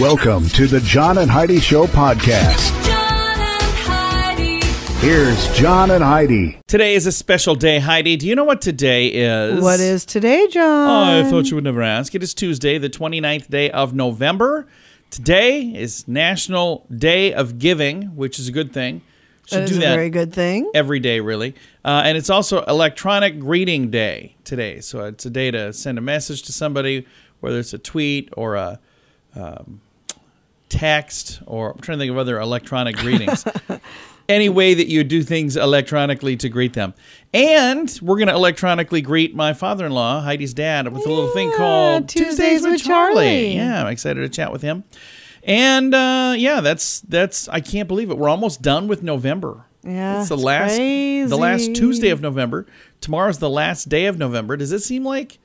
Welcome to the John and Heidi Show podcast. John and Heidi. Here's John and Heidi. Today is a special day, Heidi. Do you know what today is? What is today, John? Oh, I thought you would never ask. It is Tuesday, the 29th day of November. Today is National Day of Giving, which is a good thing. Should that is do a that very good thing. every day, really. Uh, and it's also Electronic Greeting Day today. So it's a day to send a message to somebody, whether it's a tweet or a um, text, or I'm trying to think of other electronic greetings. Any way that you do things electronically to greet them. And we're going to electronically greet my father in law, Heidi's dad, with a little thing called Tuesdays with Charlie. Yeah, I'm excited to chat with him. And uh, yeah, that's that's I can't believe it. We're almost done with November. Yeah, it's the it's last the last. Tuesday of November. Tomorrow's the last day of November. Does it seem like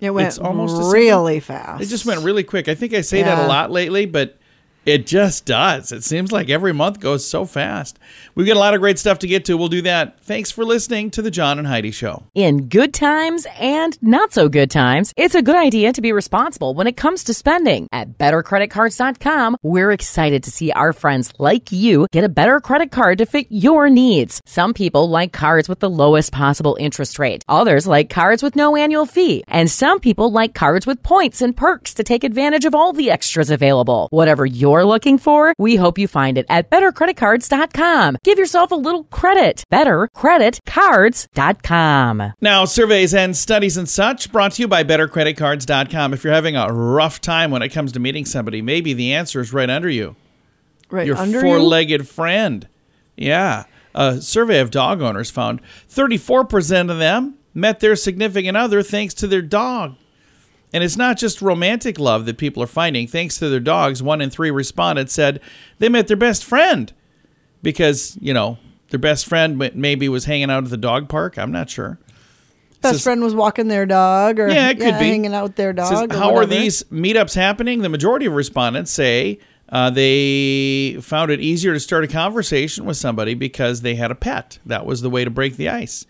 It went it's almost really fast. it just went really quick? I think I say that a lot lately, but it just does. It seems like every month goes so fast. We've got a lot of great stuff to get to. We'll do that. Thanks for listening to the John and Heidi Show. In good times and not so good times, it's a good idea to be responsible when it comes to spending. At bettercreditcards.com, we're excited to see our friends like you get a better credit card to fit your needs. Some people like cards with the lowest possible interest rate. Others like cards with no annual fee. And some people like cards with points and perks to take advantage of all the extras available. Whatever you're looking for, we hope you find it at bettercreditcards.com. Give yourself a little credit. Bettercreditcards.com. Now, surveys and studies and such brought to you by bettercreditcards.com. If you're having a rough time when it comes to meeting somebody, maybe the answer is right under you. right your under four you. legged friend. Yeah. A survey of dog owners found 34% of them met their significant other thanks to their dog. And it's not just romantic love that people are finding. Thanks to their dogs, one in three respondents said they met their best friend because, you know, their best friend maybe was hanging out at the dog park. I'm not sure. Best says- friend was walking their dog, or Yeah, it could be. hanging out with their dog. says, or how are these meetups happening? The majority of respondents say uh, they found it easier to start a conversation with somebody because they had a pet. That was the way to break the ice,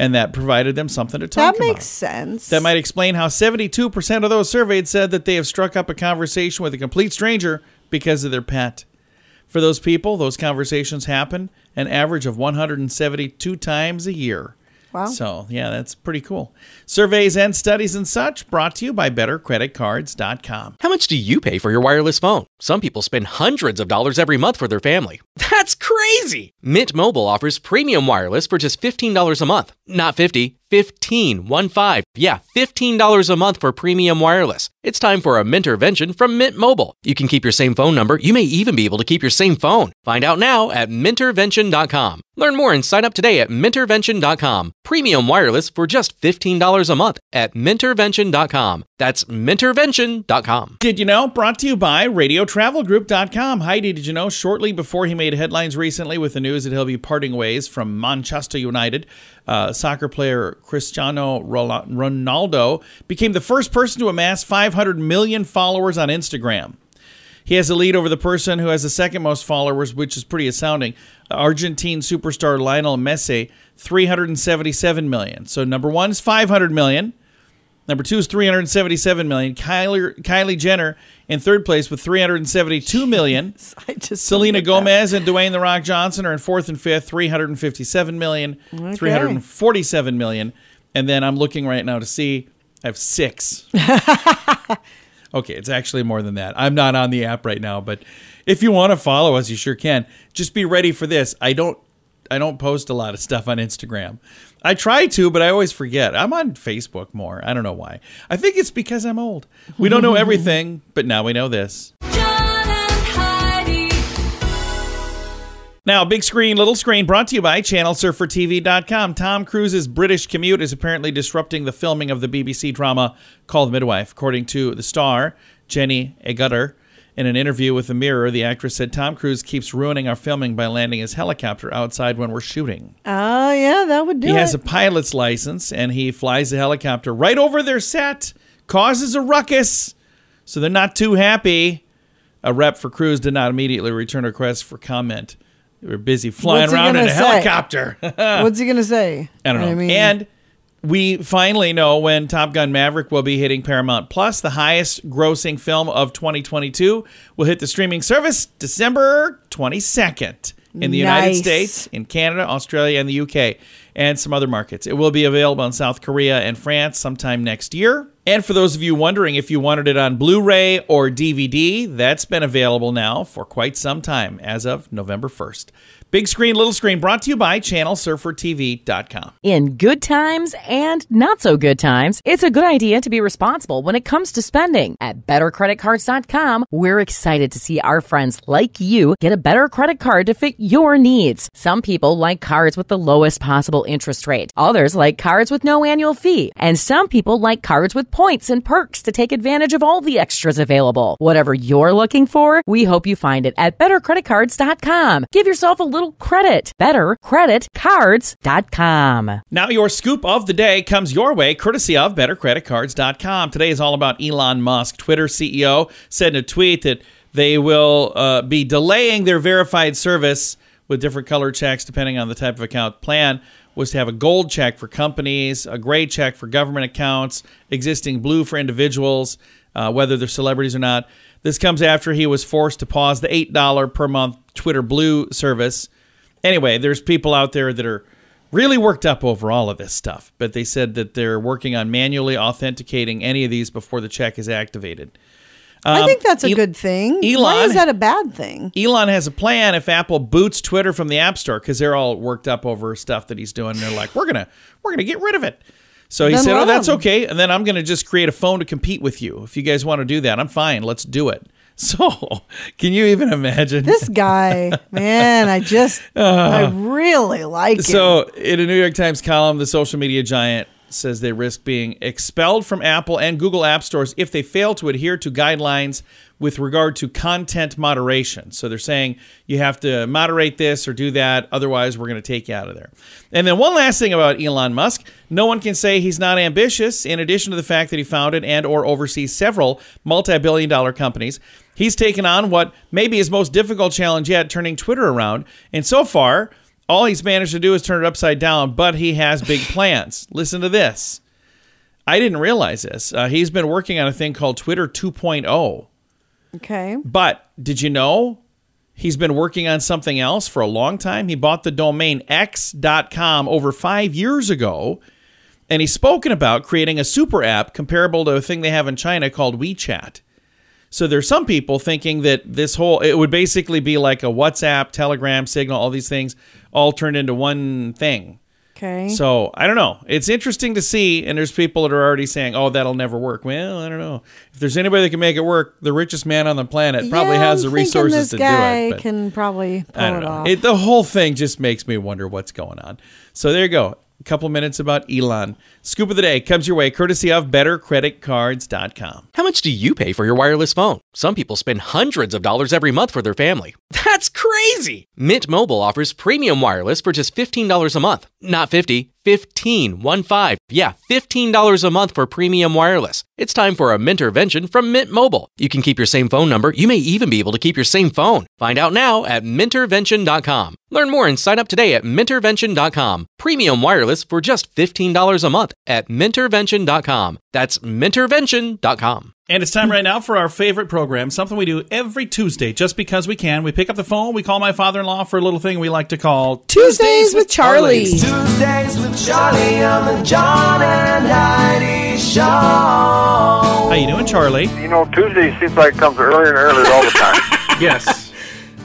and that provided them something to talk about. That about. makes sense. That might explain how 72% of those surveyed said that they have struck up a conversation with a complete stranger because of their pet. For those people, those conversations happen an average of 172 times a year. Wow. So, yeah, that's pretty cool. Surveys and studies and such brought to you by bettercreditcards.com. How much do you pay for your wireless phone? Some people spend hundreds of dollars every month for their family. That's crazy! Mint Mobile offers premium wireless for just $15 a month. Not 50, 15, 1 5. Yeah, $15 a month for premium wireless. It's time for a Mintervention from Mint Mobile. You can keep your same phone number. You may even be able to keep your same phone. Find out now at mintervention.com. Learn more and sign up today at mintervention.com. Premium wireless for just $15 a month at mintervention.com. That's mintervention.com. Did you know? Brought to you by RadioTravelGroup.com. Heidi, did you know? Shortly before he made headlines recently with the news that he'll be parting ways from Manchester United, uh, soccer player Cristiano Ronaldo became the first person to amass 500 million followers on Instagram. He has a lead over the person who has the second most followers, which is pretty astounding. Argentine superstar Lionel Messi, 377 million. So number one is 500 million. Number two is 377 million. Kylie, Kylie Jenner in third place with 372 million. I just Selena at that. Gomez and Dwayne the Rock Johnson are in fourth and fifth, 357 million, 347 million. And then I'm looking right now to see I have six. okay, it's actually more than that. I'm not on the app right now, but if you want to follow us, you sure can. Just be ready for this. I don't I don't post a lot of stuff on Instagram. I try to, but I always forget. I'm on Facebook more. I don't know why. I think it's because I'm old. We don't know everything, but now we know this. John and Heidi. Now, big screen, little screen, brought to you by ChannelSurferTV.com. Tom Cruise's British commute is apparently disrupting the filming of the BBC drama called Midwife. According to the star, Jenny Agutter, in an interview with The Mirror, the actress said Tom Cruise keeps ruining our filming by landing his helicopter outside when we're shooting. Oh yeah, that would do He it. has a pilot's license and he flies the helicopter right over their set, causes a ruckus, so they're not too happy. A rep for Cruise did not immediately return a request for comment. They were busy flying What's he around in gonna a say? helicopter. What's he gonna say? I don't know. I mean, and we finally know when Top Gun Maverick will be hitting Paramount Plus. The highest grossing film of 2022 will hit the streaming service December 22nd in the United States, in Canada, Australia, and the UK, and some other markets. It will be available in South Korea and France sometime next year. And for those of you wondering if you wanted it on Blu ray or DVD, that's been available now for quite some time as of November 1st. Big screen, little screen, brought to you by channelsurfertv.com. In good times and not so good times, it's a good idea to be responsible when it comes to spending. At bettercreditcards.com, we're excited to see our friends like you get a better credit card to fit your needs. Some people like cards with the lowest possible interest rate. Others like cards with no annual fee. And some people like cards with points and perks to take advantage of all the extras available. Whatever you're looking for, we hope you find it at bettercreditcards.com. Give yourself a little credit. Bettercreditcards.com. Now, your scoop of the day comes your way courtesy of BetterCreditCards.com. Today is all about Elon Musk. Twitter CEO said in a tweet that they will uh, be delaying their verified service with different color checks depending on the type of account. Plan was to have a gold check for companies, a gray check for government accounts, existing blue for individuals, uh, whether they're celebrities or not. This comes after he was forced to pause the $8 per month Twitter Blue service. Anyway, there's people out there that are really worked up over all of this stuff, but they said that they're working on manually authenticating any of these before the check is activated. I um, think that's a good thing. Why Elon- is that a bad thing? Elon has a plan if Apple boots Twitter from the App Store because they're all worked up over stuff that he's doing. And they're like, we're gonna we're gonna get rid of it. So he Then said, "Oh, that's him. okay." And then I'm gonna just create a phone to compete with you. If you guys want to do that, I'm fine. Let's do it. So, can you even imagine? This guy, man, I just, I really like him. Uh. So, in a New York Times column, the social media giant says they risk being expelled from Apple and Google App Stores if they fail to adhere to guidelines with regard to content moderation. So, they're saying you have to moderate this or do that, otherwise, we're going to take you out of there. And then, one last thing about Elon Musk no one can say he's not ambitious, in addition to the fact that he founded and or oversees several multi-billion dollar companies. He's taken on what may be his most difficult challenge yet, turning Twitter around. And so far, all he's managed to do is turn it upside down, but he has big plans. Listen to this. I didn't realize this. Uh, he's been working on a thing called Twitter 2.0. okay. But did you know he's been working on something else for a long time? He bought the domain x.com over five years ago, and he's spoken about creating a super app comparable to a thing they have in China called WeChat. So there's some people thinking that this whole it would basically be like a WhatsApp, Telegram, Signal, all these things all turned into one thing. Okay. So I don't know. It's interesting to see, and there's people that are already saying, "Oh, that'll never work." Well, I don't know. If there's anybody that can make it work, the richest man on the planet probably Yeah, has I'm the resources to do it. but can probably pull I don't it know. off. It, the whole thing just makes me wonder what's going on. So there you go. A couple minutes about Elon. Scoop of the day comes your way courtesy of BetterCreditCards.com. How much do you pay for your wireless phone? Some people spend hundreds of dollars every month for their family. That's crazy! Mint Mobile offers premium wireless for just $15 a month. Not 50, 15, 1 5. Yeah, $15 a month for premium wireless. It's time for a Mintervention from Mint Mobile. You can keep your same phone number. You may even be able to keep your same phone. Find out now at Mintervention.com. Learn more and sign up today at Mintervention.com. Premium wireless for just $15 a month at Mintervention.com. That's Mintervention.com. And it's time right now for our favorite program, something we do every Tuesday just because we can. We pick up the phone, we call my father in law for a little thing we like to call Tuesdays with Charlie. Tuesdays with Charlie on the John and Heidi Show. How you doing, Charlie? You know, Tuesday seems like it comes earlier and earlier all the time. Yes.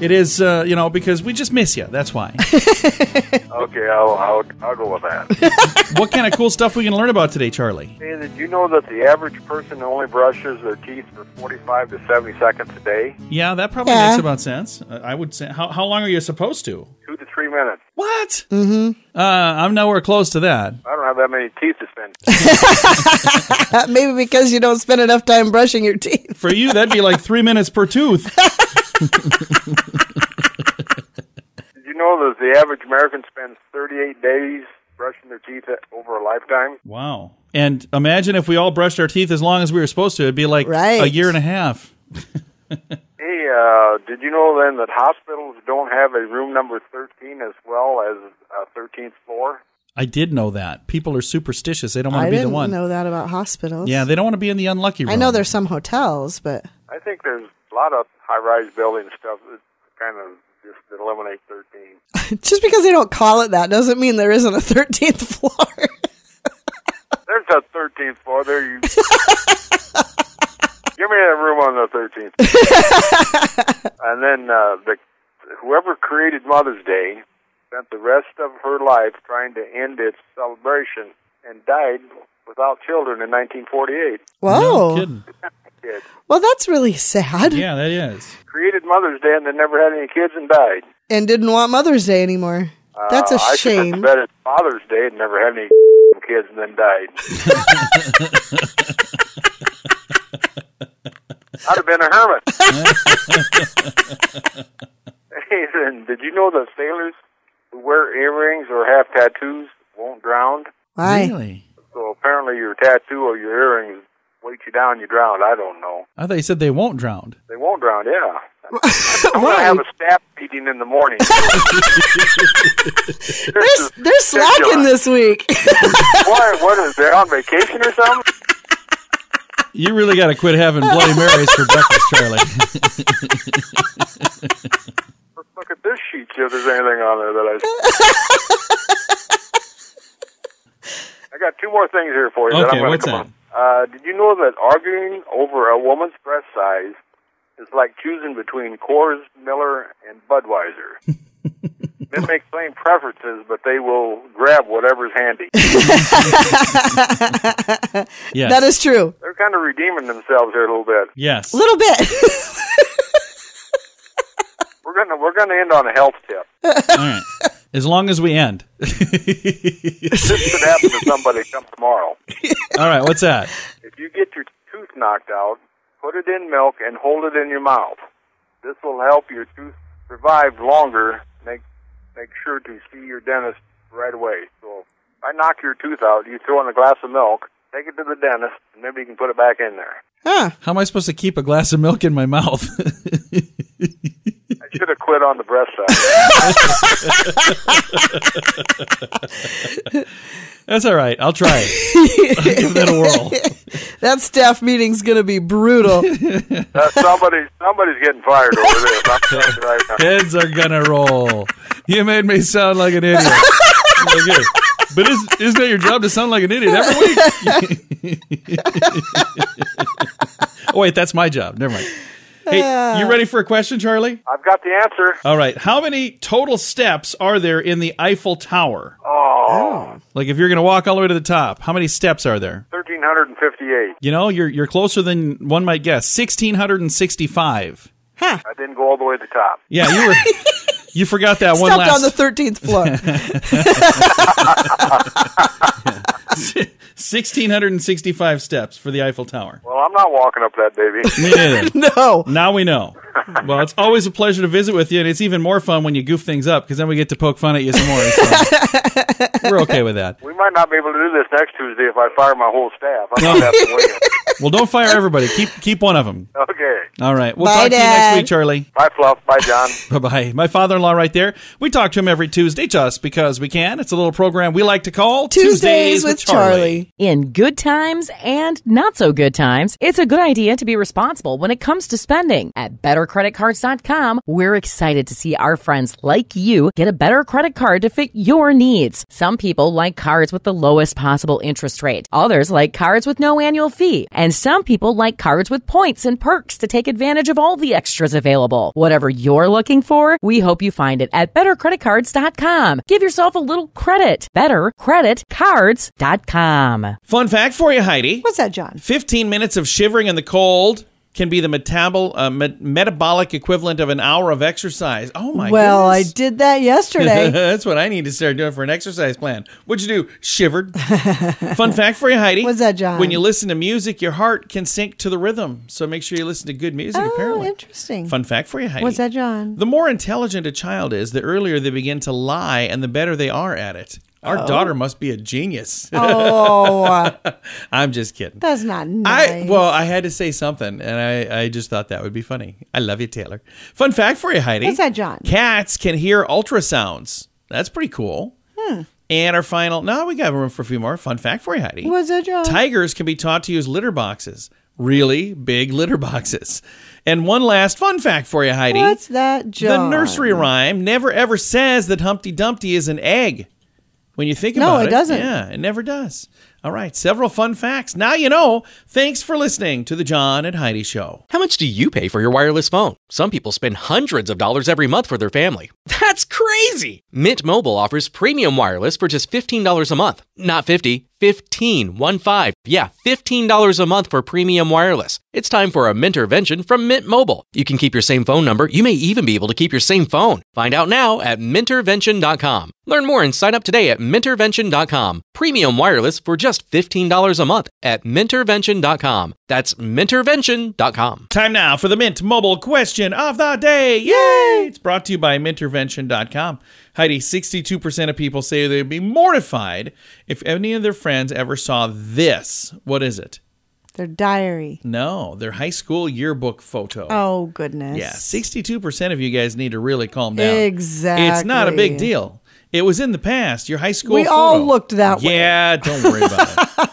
It is, uh, you know, because we just miss you. That's why. okay, I'll, I'll, I'll go with that. what kind of cool stuff we can learn about today, Charlie? hey, did you know that the average person only brushes their teeth for 45 to 70 seconds a day? Yeah, that probably Yeah. makes about sense. Uh, I would say. How, how long are you supposed to? Two to three minutes. What? Mm-hmm. Uh, I'm nowhere close to that. I don't have that many teeth to spend. Maybe because you don't spend enough time brushing your teeth. For you, that'd be like three minutes per tooth. Did you know that the average American spends 38 days brushing their teeth over a lifetime? Wow. And imagine if we all brushed our teeth as long as we were supposed to. It'd be like a year and a half. Hey, uh, did you know then that hospitals don't have a room number 13 as well as a 13th floor? I did know that. People are superstitious. They don't want I to be didn't the one. know that about hospitals. Yeah, they don't want to be in the unlucky room. I know there's some hotels, but I think there's a lot of high-rise building stuff that kind of just eliminate 13. just because they don't call it that doesn't mean there isn't a 13th floor. There's a 13th floor there. You give me that room on the 13th. and then uh, the whoever created Mother's Day spent the rest of her life trying to end its celebration and died without children in 1948. Whoa. No kidding. Kid Well, that's really sad. Yeah, that is. created Mother's Day and then never had any kids and died. And didn't want Mother's Day anymore. That's a Uh, I shame. bet it's Father's Day and never had any kids and then died. I'd have been a hermit. Hey, and did you know that sailors who wear earrings or have tattoos won't drown? Why? Really? So apparently your tattoo or your earrings weight you down, you drown. I don't know. I thought you said they won't drown. They won't drown, yeah. I'm going to have a staff meeting in the morning. They're, they're slacking this week. Why? What is they on vacation or something? You really got to quit having Bloody Marys for breakfast, Charlie. Let's look at this sheet, see if there's anything on there that I. I got two more things here for you. that Okay, I'm what's come that? On. Uh, did you know that arguing over a woman's breast size is like choosing between Coors, Miller, and Budweiser? Men make plain preferences, but they will grab whatever's handy. Yes. That is true. They're kind of redeeming themselves here a little bit. Yes. A little bit. We're gonna we're gonna end on a health tip. All right. As long as we end. This could happen to somebody come tomorrow. All right. What's that? If you get your tooth knocked out, put it in milk and hold it in your mouth. This will help your tooth survive longer. Make make sure to see your dentist right away. So if I knock your tooth out, you throw in a glass of milk, take it to the dentist, and maybe you can put it back in there. Huh. How am I supposed to keep a glass of milk in my mouth? I should quit on the breast side. That's all right. I'll try it. I'll give that a whirl. That staff meeting's going to be brutal. Uh, somebody somebody's getting fired over this. I'm telling you right. Heads are gonna roll. You made me sound like an idiot. Okay. But is, isn't it your job to sound like an idiot every week? oh, wait, that's my job. Never mind. Hey, you ah. ready for a question, Charlie? I've got the answer. All right. How many total steps are there in the Eiffel Tower? Oh, oh. Like, if you're going to walk all the way to the top, how many steps are there? 1358. You know, you're you're closer than one might guess. 1665. I didn't go all the way to the top. Yeah, you were. You forgot that one Stepped last. on the 13th floor. 1665 steps for the Eiffel Tower. Well, I'm not walking up that baby. Me neither. no. now we know. Well, it's always a pleasure to visit with you, and it's even more fun when you goof things up because then we get to poke fun at you some more. So we're okay with that. We might not be able to do this next Tuesday if I fire my whole staff. I'm not having to. Well, don't fire everybody. Keep keep one of them. Okay. All right. We'll Bye, talk to you next week, Charlie. Bye, Fluff. Bye, John. Bye bye. My father in law, right there. We talk to him every Tuesday just because we can. It's a little program we like to call Tuesdays with Charlie. In good times and not so good times, it's a good idea to be responsible when it comes to spending. At bettercreditcards.com, we're excited to see our friends like you get a better credit card to fit your needs. Some people like cards with the lowest possible interest rate. Others like cards with no annual fee. And some people like cards with points and perks to take advantage of all the extras available. Whatever you're looking for, we hope you find it at bettercreditcards.com. Give yourself a little credit. Bettercreditcards.com. Fun fact for you, Heidi. What's that, John? 15 minutes of shivering in the cold can be the metabol, uh, met- metabolic equivalent of an hour of exercise. Oh my well, I did that yesterday. That's what I need to start doing for an exercise plan. What'd you do? Shivered. Fun fact for you, Heidi. What's that, John? When you listen to music, your heart can sync to the rhythm. So make sure you listen to good music, oh, apparently. interesting. Fun fact for you, Heidi. What's that, John? The more intelligent a child is, the earlier they begin to lie and the better they are at it. Our daughter must be a genius. Oh, I'm just kidding. that's not nice. I well, I had to say something, and I, I just thought that would be funny. I love you, Taylor. Fun fact for you, Heidi. What's that, John? Cats can hear ultrasounds. That's pretty cool. Hmm. And our final, no, we got room for a few more. Fun fact for you, Heidi. What's that, John? Tigers can be taught to use litter boxes, really big litter boxes. And one last fun fact for you, Heidi. What's that, John? The nursery rhyme never ever says that Humpty Dumpty is an egg. When you think No, about it it doesn't. Yeah, it never does. All right, several fun facts. Now you know. Thanks for listening to the John and Heidi Show. How much do you pay for your wireless phone? Some people spend hundreds of dollars every month for their family. That's crazy! Mint Mobile offers premium wireless for just $15 a month. Not 50, 15, 1 5. Yeah, $15 a month for premium wireless. It's time for a Mintervention from Mint Mobile. You can keep your same phone number. You may even be able to keep your same phone. Find out now at mintervention.com. Learn more and sign up today at mintervention.com. Premium wireless for just $15 a month at mintervention.com. That's mintervention.com. Time now for the Mint Mobile question of the day. Yay! It's brought to you by mintervention.com. Heidi, 62% of people say they'd be mortified if any of their friends ever saw this. What is it? Their diary. No, their high school yearbook photo. Oh, goodness. Yeah, 62% of you guys need to really calm down. Exactly. It's not a big deal. It was in the past. Your high school We photo. all looked that way. Yeah, don't worry about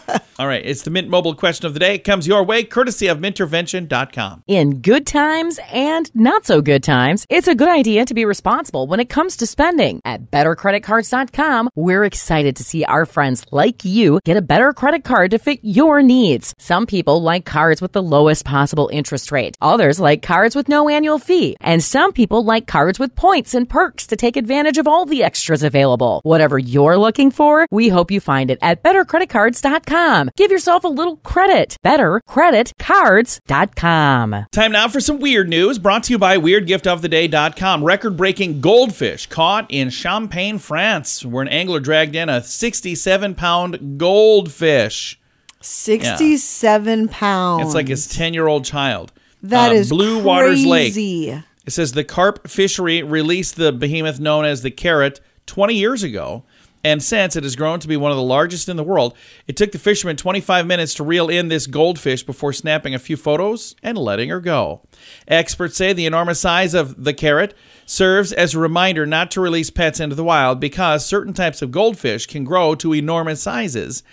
it. All right, it's the Mint Mobile question of the day. It comes your way courtesy of mintervention.com. In good times and not so good times, it's a good idea to be responsible when it comes to spending. At bettercreditcards.com, we're excited to see our friends like you get a better credit card to fit your needs. Some people like cards with the lowest possible interest rate. Others like cards with no annual fee. And some people like cards with points and perks to take advantage of all the extras available. Whatever you're looking for, we hope you find it at bettercreditcards.com. Give yourself a little credit. Bettercreditcards.com. Time now for some weird news brought to you by weirdgiftoftheday.com. Record breaking goldfish caught in Champagne, France, where an angler dragged in a 67 pound goldfish. 67 pounds. It's like his 10 year old child. That Uh, is Blue Waters Lake. It says the carp fishery released the behemoth known as the carrot 20 years ago, and since it has grown to be one of the largest in the world. It took the fishermen 25 minutes to reel in this goldfish before snapping a few photos and letting her go. Experts say the enormous size of the carrot serves as a reminder not to release pets into the wild because certain types of goldfish can grow to enormous sizes.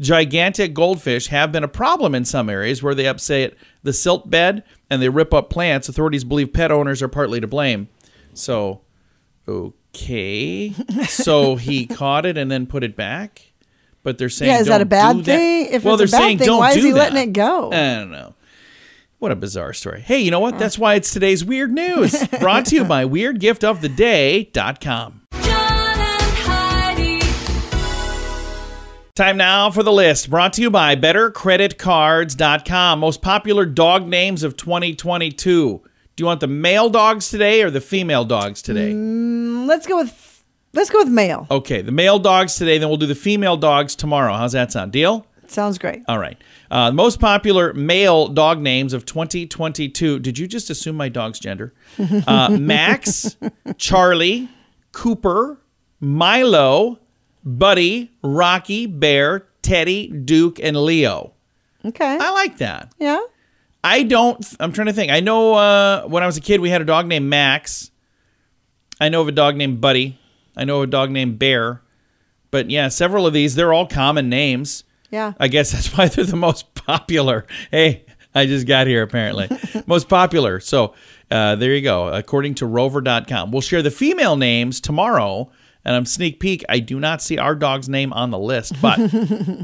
Gigantic goldfish have been a problem in some areas where they upset the silt bed and they rip up plants. Authorities believe pet owners are partly to blame. So, okay. So he caught it and then put it back, but they're saying Yeah, is that a bad do thing? If well, it's they're a bad saying thing, don't why is he that. letting it go? I don't know. What a bizarre story. Hey, you know what? That's why it's today's weird news. Brought to you by weirdgiftoftheday.com. Time now for the list. Brought to you by bettercreditcards.com. Most popular dog names of 2022. Do you want the male dogs today or the female dogs today? Mm, let's go with let's go with male. Okay, the male dogs today, then we'll do the female dogs tomorrow. How's that sound? Deal? Sounds great. All right. Uh, most popular male dog names of 2022. Did you just assume my dog's gender? Uh, Max, Charlie, Cooper, Milo, Buddy, Rocky, Bear, Teddy, Duke, and Leo. Okay. I like that. yeah. I don't. I'm trying to think. I know uh, when I was a kid, we had a dog named Max. I know of a dog named Buddy. I know of a dog named Bear. But yeah, several of these, they're all common names. Yeah. I guess that's why they're the most popular. Hey, I just got here apparently. most popular. So uh, there you go. According to rover.com. We'll share the female names tomorrow. And I'm sneak peek. I do not see our dog's name on the list, but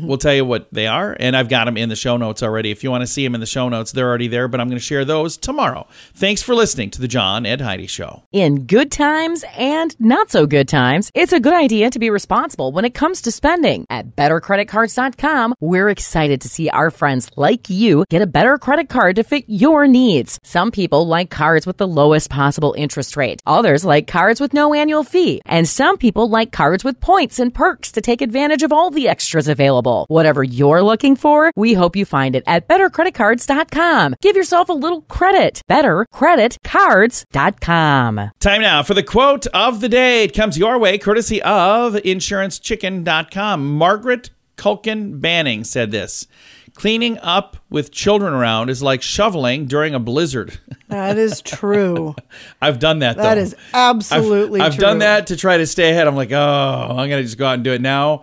we'll tell you what they are. And I've got them in the show notes already. If you want to see them in the show notes, they're already there, but I'm going to share those tomorrow. Thanks for listening to the John and Heidi Show. In good times and not so good times, it's a good idea to be responsible when it comes to spending. At bettercreditcards.com, we're excited to see our friends like you get a better credit card to fit your needs. Some people like cards with the lowest possible interest rate. Others like cards with no annual fee. And some people like cards with points and perks to take advantage of all the extras available. Whatever you're looking for, we hope you find it at bettercreditcards.com. Give yourself a little credit. Bettercreditcards.com. Time now for the quote of the day. It comes your way courtesy of insurancechicken.com. Margaret Culkin Banning said this Cleaning up with children around is like shoveling during a blizzard. That is true. I've done that. That though. is absolutely I've, I've done that to try to stay ahead. I'm like, oh, I'm gonna just go out and do it now.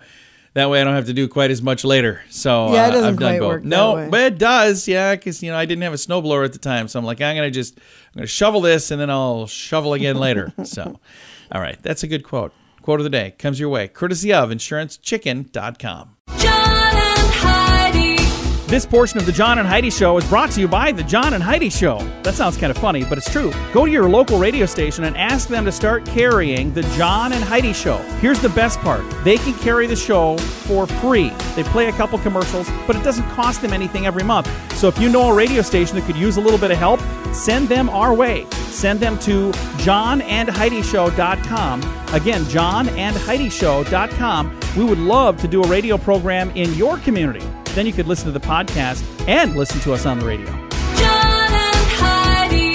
That way, I don't have to do quite as much later. So Yeah, it uh, doesn't I've done quite both. work that no, but it does. Yeah, because you know I didn't have a snowblower at the time, so I'm like, I'm gonna just I'm gonna shovel this and then I'll shovel again later. so, all right, that's a good quote. Quote of the day comes your way, courtesy of InsuranceChicken.com. This portion of the John and Heidi Show is brought to you by the John and Heidi Show. That sounds kind of funny, but it's true. Go to your local radio station and ask them to start carrying the John and Heidi Show. Here's the best part they can carry the show for free. They play a couple commercials, but it doesn't cost them anything every month. So if you know a radio station that could use a little bit of help, send them our way. Send them to johnandheidishow.com. Again, johnandheidishow.com. We would love to do a radio program in your community. Then you could listen to the podcast and listen to us on the radio. John and Heidi.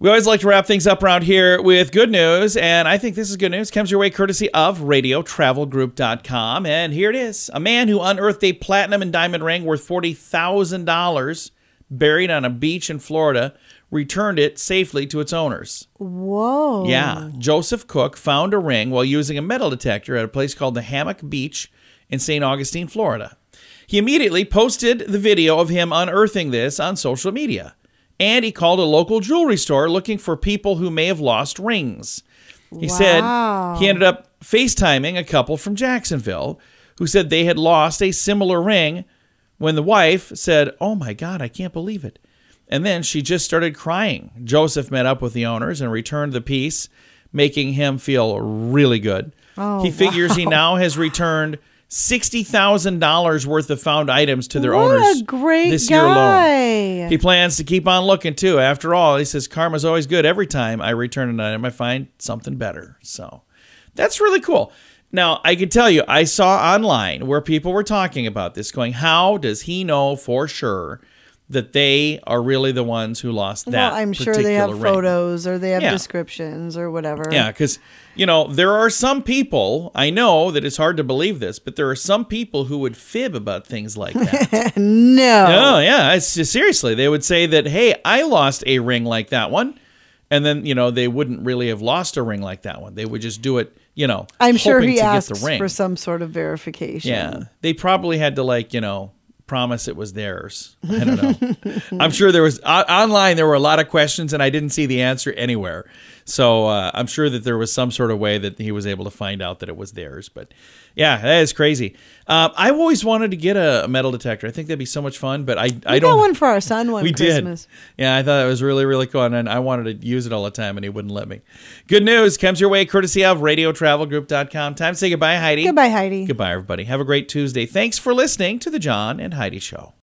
We always like to wrap things up around here with good news, and I think this is good news. Comes your way courtesy of RadioTravelGroup.com, and here it is: a man who unearthed a platinum and diamond ring worth forty thousand dollars, buried on a beach in Florida, returned it safely to its owners. Whoa. Yeah, Joseph Cook found a ring while using a metal detector at a place called the Hammock Beach in St. Augustine, Florida. He immediately posted the video of him unearthing this on social media. And he called a local jewelry store looking for people who may have lost rings. He said he ended up FaceTiming a couple from Jacksonville who said they had lost a similar ring when the wife said, Oh my God, I can't believe it. And then she just started crying. Joseph met up with the owners and returned the piece, making him feel really good. Oh, he figures he now has returned $60,000 worth of found items to their What owners a great this year alone. He plans to keep on looking too. After all, he says karma's always good. Every time I return an item, I find something better. So that's really cool. Now, I can tell you, I saw online where people were talking about this, going, How does he know for sure that they are really the ones who lost that? well, I'm sure they have ring? photos or they have Yeah. descriptions or whatever. Yeah, because you know there are some people. I know that it's hard to believe this, but there are some people who would fib about things like that. No. oh yeah, it's seriously. They would say that, "Hey, I lost a ring like that one," and then you know they wouldn't really have lost a ring like that one. They would just do it. You know, I'm sure he to get asks the ring. for some sort of verification. Yeah, they probably had to like you know promise it was theirs. I don't know. I'm sure there was o- online. There were a lot of questions, and I didn't see the answer anywhere. So uh, I'm sure that there was some sort of way that he was able to find out that it was theirs. But yeah, that is crazy. Um, I've always wanted to get a, a metal detector. I think that'd be so much fun. But I I don't. got one for our son one we Christmas. did. Yeah, I thought it was really, really cool. And I wanted to use it all the time, and he wouldn't let me. Good news comes your way courtesy of RadioTravelGroup.com. Time to say goodbye, Heidi. Goodbye, Heidi. Goodbye, everybody. Have a great Tuesday. Thanks for listening to The John and Heidi Show.